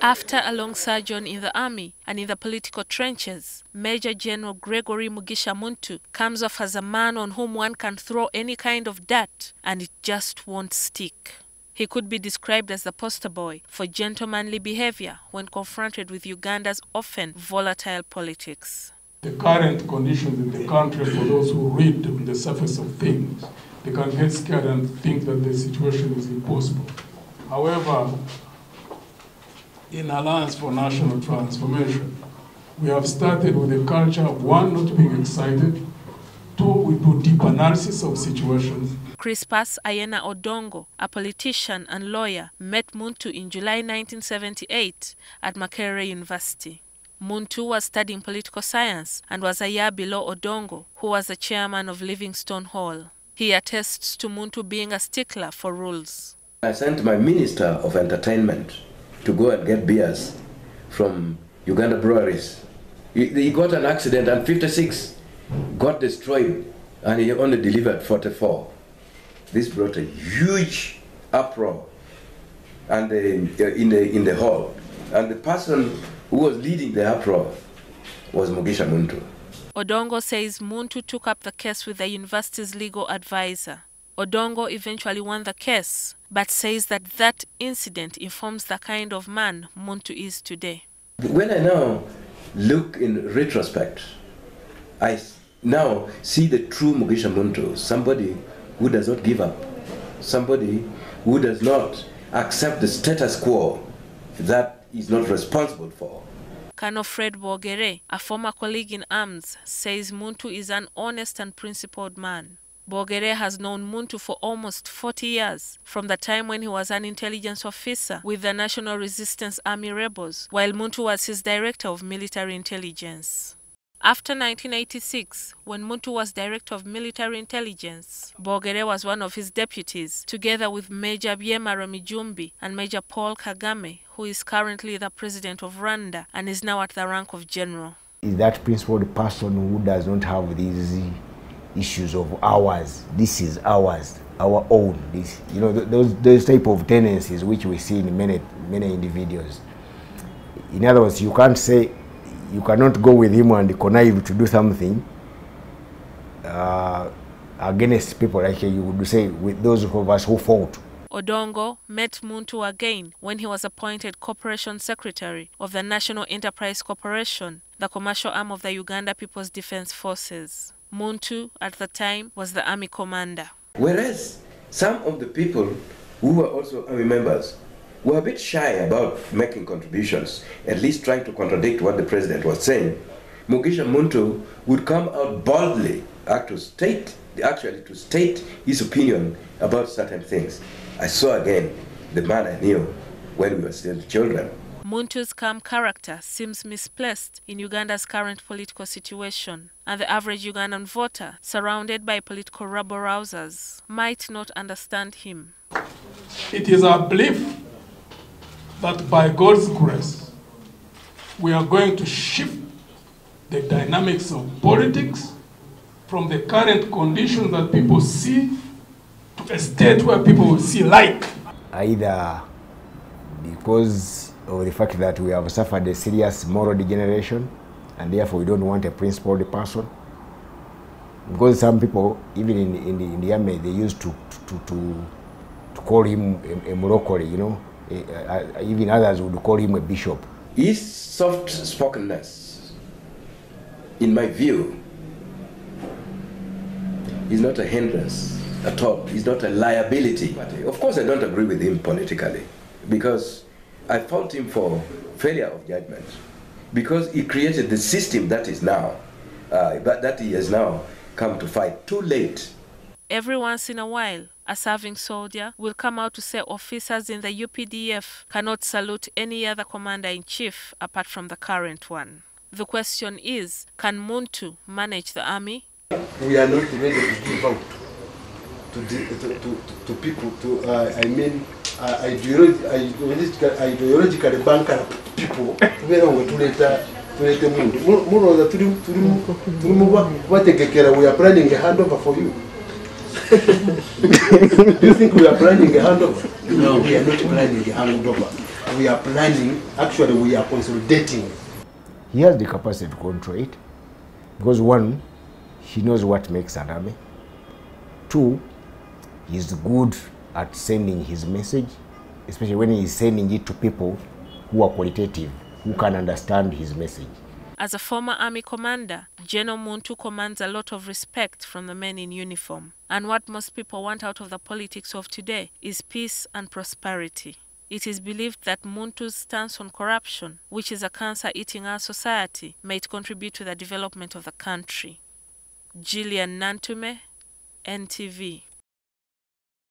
After a long sojourn in the army and in the political trenches, Major General Gregory Mugisha Muntu comes off as a man on whom one can throw any kind of dirt and it just won't stick. He could be described as the poster boy for gentlemanly behavior when confronted with Uganda's often volatile politics. The current conditions in the country, for those who read the surface of things, they can get scared and think that the situation is impossible. However, in Alliance for National Transformation, we have started with a culture of one, not being excited, two, we do deep analysis of situations, Crispus Ayena Odongo, a politician and lawyer, met Muntu in July 1978 at makere University. Muntu was studying political science and was a year below Odongo, who was the chairman of Livingstone Hall. He attests to Muntu being a stickler for rules. I sent my minister of entertainment to go and get beers from Uganda breweries. He, he got an accident and 56 got destroyed and he only delivered 44. This brought a huge uproar and uh, in, the, in the hall. And the person who was leading the uproar was Mugisha Muntu. Odongo says Muntu took up the case with the university's legal advisor. Odongo eventually won the case, but says that that incident informs the kind of man Muntu is today. When I now look in retrospect, I now see the true Mugisha Muntu, somebody who does not give up, somebody who does not accept the status quo that is not responsible for. Colonel Fred Bogere, a former colleague in arms, says Muntu is an honest and principled man. Bogere has known Muntu for almost 40 years, from the time when he was an intelligence officer with the National Resistance Army rebels, while Muntu was his director of military intelligence. After 1986, when Muntu was Director of Military Intelligence, Bogere was one of his deputies, together with Major Biema Remijumbi and Major Paul Kagame, who is currently the President of Rwanda and is now at the rank of General. Is that principled person who does not have these issues of ours, this is ours, our own, this, you know, those, those type of tendencies which we see in many, many individuals. In other words, you can't say you cannot go with him and connive to do something uh, against people like you would say with those of us who fought. Odongo met Muntu again when he was appointed Corporation Secretary of the National Enterprise Corporation, the commercial arm of the Uganda People's Defense Forces. Muntu, at the time, was the army commander. Whereas some of the people who were also army members were a bit shy about making contributions, at least trying to contradict what the president was saying. Mugisha Muntu would come out boldly to state, actually to state his opinion about certain things. I saw again the man I knew when we were still children. Muntu's calm character seems misplaced in Uganda's current political situation, and the average Ugandan voter, surrounded by political rabble-rousers, might not understand him. It is our belief that by God's grace, we are going to shift the dynamics of politics from the current condition that people see to a state where people will see light. Either because of the fact that we have suffered a serious moral degeneration and therefore we don't want a principled person. Because some people, even in, in, the, in the army, they used to, to, to, to call him a, a Morocco, you know, uh, even others would call him a bishop. His soft spokenness, in my view, is not a hindrance at all. He's not a liability. Of course, I don't agree with him politically because I fault him for failure of judgment because he created the system that is now, uh, that he has now come to fight too late. Every once in a while, a serving soldier will come out to say officers in the UPDF cannot salute any other commander in chief apart from the current one. The question is, can Muntu manage the army? We are not ready to give out to, to, to, to, people, to, uh, I mean, uh, ideological, ideologically bankrupt people kubeera ngo tuleeta tuleete mundu we are planning a handover for you Do you think we are planning a handover? No, we are not planning a handover. We are planning, actually, we are consolidating. He has the capacity to control it because one, he knows what makes an army. Two, he's good at sending his message, especially when he's sending it to people who are qualitative, who can understand his message. As a former army commander, General Muntu commands a lot of respect from the men in uniform. And what most people want out of the politics of today is peace and prosperity. It is believed that Muntu's stance on corruption, which is a cancer eating our society, might contribute to the development of the country. Gillian Nantume, NTV.